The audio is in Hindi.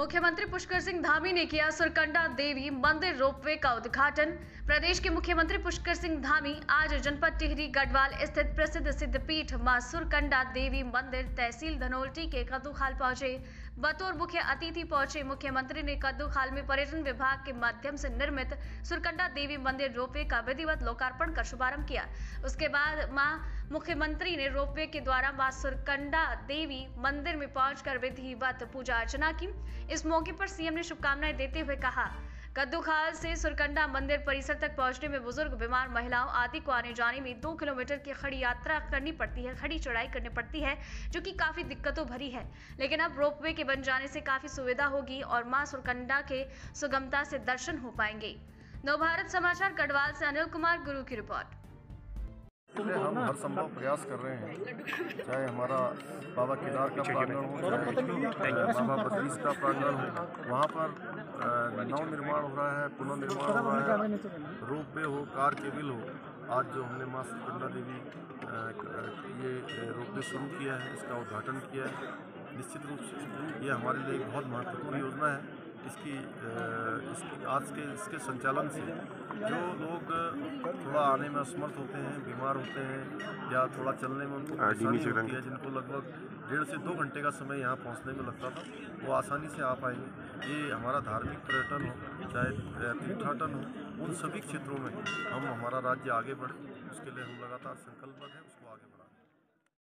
मुख्यमंत्री पुष्कर सिंह धामी ने किया सुरकंडा देवी मंदिर रोपवे का उद्घाटन। प्रदेश के मुख्यमंत्री पुष्कर सिंह धामी आज जनपद टिहरी गढ़वाल स्थित प्रसिद्ध सिद्धपीठ माँ सुरकंडा देवी मंदिर तहसील धनोल्टी के कद्दूखाल पहुँचे। बतौर मुख्य अतिथि पहुँचे मुख्यमंत्री ने कद्दू खाल में पर्यटन विभाग के माध्यम से निर्मित सुरकंडा देवी मंदिर रोपवे का विधिवत लोकार्पण कर शुभारंभ किया। उसके बाद माँ मुख्यमंत्री ने रोपवे के द्वारा माँ सुरकंडा देवी मंदिर में पहुंचकर विधिवत पूजा अर्चना की। इस मौके पर सीएम ने शुभकामनाएँ देते हुए कहा कद्दूखाल से सुरकंडा मंदिर परिसर तक पहुँचने में बुज़ुर्ग बीमार महिलाओं आदि को आने जाने में दो किलोमीटर की खड़ी यात्रा करनी पड़ती है, खड़ी चढ़ाई करनी पड़ती है, जो कि काफ़ी दिक्कतों भरी है। लेकिन अब रोपवे के बन जाने से काफ़ी सुविधा होगी और माँ सुरकंडा के सुगमता से दर्शन हो पाएँगे। नवभारत समाचार गढ़वाल से अनिल कुमार, गुरु की रिपोर्ट। इसलिए हम हर संभव प्रयास कर रहे हैं। चाहे हमारा बाबा केदार का प्रांगण हो चाहे बाबा बद्रीस का प्रांगण हो वहाँ पर नव निर्माण हो रहा है पुनर्निर्माण हो रहा है। रोप वे हो कार केबिल हो आज जो हमने माँ सुकंडा देवी ये रोप वे शुरू किया है इसका उद्घाटन किया है। निश्चित रूप से ये हमारे लिए बहुत महत्वपूर्ण योजना है। इसकी इसकी आज के इसके संचालन से जो लोग थोड़ा आने में असमर्थ होते हैं बीमार होते हैं या थोड़ा चलने में उनको परेशानी होती है जिनको लगभग डेढ़ से दो घंटे का समय यहाँ पहुँचने में लगता था वो आसानी से आ पाएँगे। ये हमारा धार्मिक पर्यटन हो चाहे तीर्थाटन हो उन सभी क्षेत्रों में हम हमारा राज्य आगे बढ़े उसके लिए हम लगातार संकल्पबद्ध हैं